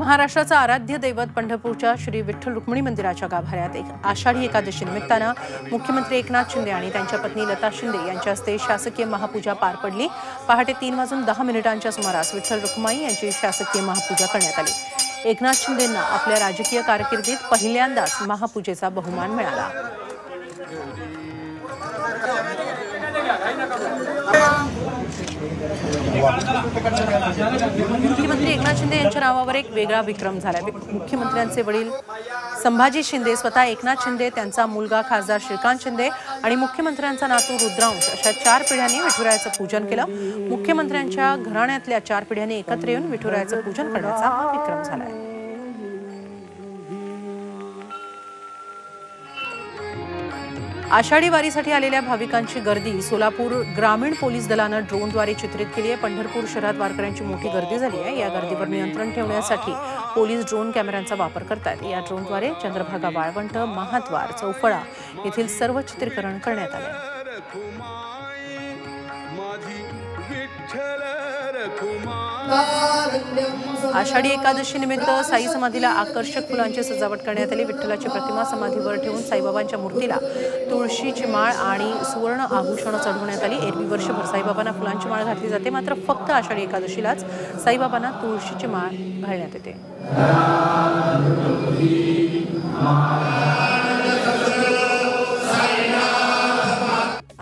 महाराष्ट्राचं आराध्य दैवत पंढरपूरच्या श्री विठ्ठल रुक्मिणी मंदिराच्या गाभाऱ्यात एक आषाढी एकादशी निमित्तानं मुख्यमंत्री एकनाथ शिंदे आणि त्यांच्या पत्नी लता शिंदे यांच्या हस्ते शासकीय महापूजा पार पडली. पहाटे तीन वाजून दहा मिनिटांच्या सुमारास विठ्ठल रुक्माई यांची शासकीय महापूजा करण्यात आली. एकनाथ शिंदेंना आपल्या राजकीय कारकिर्दीत पहिल्यांदाच महापूजेचा बहुमान मिळाला. एकनाथ शिंदे यांच्या नावावर एक वेगळा विक्रम झाला मुख्यमंत्र्यांचे वडील संभाजी शिंदे स्वतः एकनाथ शिंदे त्यांचा मुलगा खासदार श्रीकांत शिंदे आणि मुख्यमंत्र्यांचा नातू रुद्रांश अशा चार पिढ्यांनी विठुरायाचं पूजन केलं. मुख्यमंत्र्यांच्या घराण्यातल्या चार पिढ्यांनी एकत्र येऊन विठुरायाचं पूजन करण्याचा हा विक्रम झालाय. आषाढी वारीसाठी आलेल्या भाविकांची गर्दी. सोलापूर ग्रामीण पोलीस दलानं ड्रोनद्वारे चित्रित केली आहे. पंढरपूर शहरात वारकऱ्यांची मोठी गर्दी झाली आहे. या गर्दीवर नियंत्रण ठेवण्यासाठी पोलीस ड्रोन कॅमेऱ्यांचा वापर करतात या ड्रोनद्वारे चंद्रभागा वाळवंट महाद्वार चौफळा येथील सर्व चित्रीकरण करण्यात आले आषाढी एकादशी निमित्त साई समाधीला आकर्षक फुलांची सजावट करण्यात आली. विठ्ठलाची प्रतिमा समाधीवर ठेवून साईबाबांच्या मूर्तीला तुळशीची माळ आणि सुवर्ण आभूषण चढवण्यात आली. एरवी वर्षभर साईबाबांना फुलांची माळ घातली जाते. मात्र फक्त आषाढी एकादशीलाच साईबाबांना तुळशीची माळ घालण्यात येते.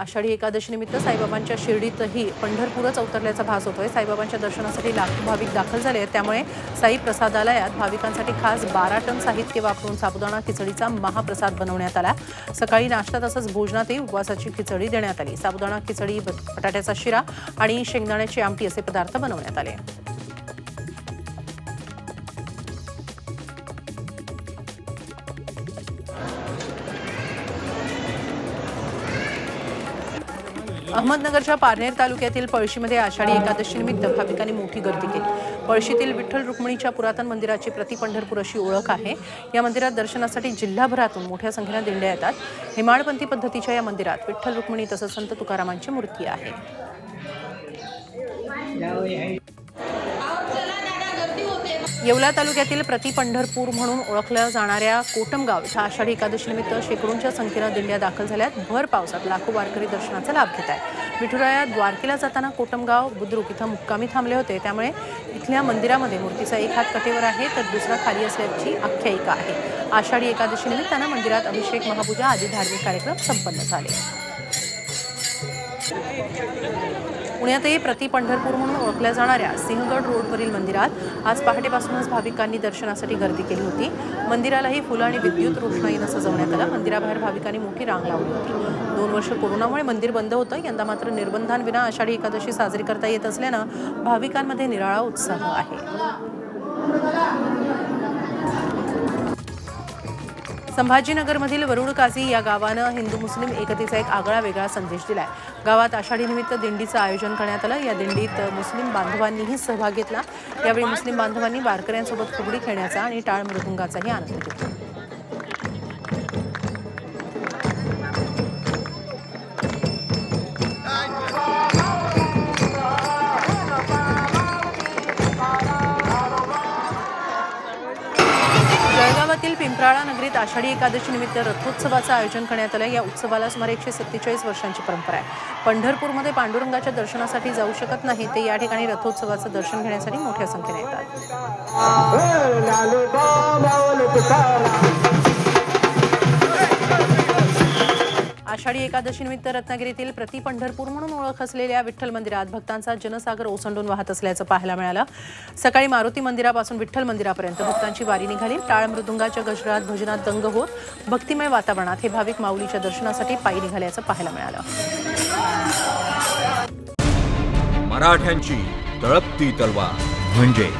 आषाढी एकादशीनिमित्त साईबाबांच्या शिर्डीतही पंढरपूरच अवतरल्याचा भास होतोय. साईबाबांच्या दर्शनासाठी लाखो भाविक दाखल झाले आहेत. त्यामुळे साई प्रसादालयात भाविकांसाठी खास बारा टन साहित्य वापरून साबुदाणा खिचडीचा महाप्रसाद बनवण्यात आला. सकाळी नाश्ता तसंच भोजनातही उपवासाची खिचडी देण्यात आली. साबुदाणा खिचडी बट- बटाट्याचा शिरा आणि शेंगदाण्याची आमटी असे पदार्थ बनवण्यात आले. अहमदनगरच्या पारनेर तालुक्यातील पळशीमध्ये आषाढी एकादशी निमित्त भाविकांनी मोठी गर्दी केली. पळशीतील विठ्ठल रुक्मिणीच्या पुरातन मंदिराची प्रति पंढरपूर अशी ओळख आहे. या मंदिरात दर्शनासाठी जिल्हाभरातून मोठ्या संख्येनं दिंड्या येतात. हेमाडपंथी पद्धतीच्या या मंदिरात विठ्ठल रुक्मिणी तसंच संत तुकारामांची मूर्ती आहे. येवला तालुक्यातील प्रति पंढरपूर म्हणून ओळखल्या जाणाऱ्या कोटमगाव इथं आषाढी एकादशीनिमित्त शेकडोंच्या संख्येनं दिंड्या दाखल झाल्यात. भर पावसात लाखो वारकरी दर्शनाचा लाभ घेत आहेत. विठुराया द्वारकेला जाताना कोटमगाव बुद्रुक इथं मुक्कामी थांबले होते. त्यामुळे इथल्या मंदिरामध्ये मूर्तीचा एक हात कटेवर आहे तर दुसरा खाली असल्याची आख्यायिका आहे. आषाढी एकादशीनिमित्तानं मंदिरात अभिषेक महापूजा आदी धार्मिक कार्यक्रम संपन्न झाले. पुण्यातही प्रति पंढरपूर म्हणून ओळखल्या जाणाऱ्या सिंहगड रोडवरील मंदिरात आज पहाटेपासूनच भाविकांनी दर्शनासाठी गर्दी केली होती. मंदिरालाही फुलं आणि विद्युत रोषणाईनं सजवण्यात आलं. मंदिराबाहेर भाविकांनी मोठी रांग लावली होती. दोन वर्ष कोरोनामुळे मंदिर बंद होतं. यंदा मात्र निर्बंधांविना आषाढी एकादशी साजरी करता येत असल्यानं भाविकांमध्ये निराळा उत्साह आहे. संभाजीनगरमधील वरुण काझी या गावानं हिंदू मुस्लिम एकतेचा एक आगळा वेगळा संदेश दिलाय. गावात आषाढीनिमित्त दिंडीचं आयोजन करण्यात आलं. या दिंडीत मुस्लिम बांधवांनीही सहभाग घेतला. यावेळी मुस्लिम बांधवांनी वारकऱ्यांसोबत फुगडी खेळण्याचा आणि टाळ मृदुंगाचाही आनंद घेतला. जळगावातील पिंपराळा नगरीत आषाढी एकादशी निमित्त रथोत्सवाचं आयोजन करण्यात आलं या उत्सवाला सुमारे एकशे सत्तेचाळीस वर्षांची परंपरा आहे. पंढरपूरमध्ये पांडुरंगाच्या दर्शनासाठी जाऊ शकत नाही ते या ठिकाणी रथोत्सवाचं दर्शन घेण्यासाठी मोठ्या संख्येने येतात. आषाढी एकादशी निमित्त रत्नागिरीतील प्रति पंढरपूर म्हणून ओळख असलेल्या विठ्ठल मंदिरात भक्तांचा जनसागर ओसंडून वाहत असल्याचं पाहायला मिळालं. सकाळी मारुती मंदिरापासून विठ्ठल मंदिरापर्यंत भक्तांची वारी निघाली. टाळ मृदुंगाच्या गजरात भजनात दंग होत भक्तिमय वातावरणात हे भाविक माऊलीच्या दर्शनासाठी पायी निघाल्याचं पाहायला मिळालं. मराठ्यांची तळपती तलवार म्हणजे